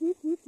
嗯嗯嗯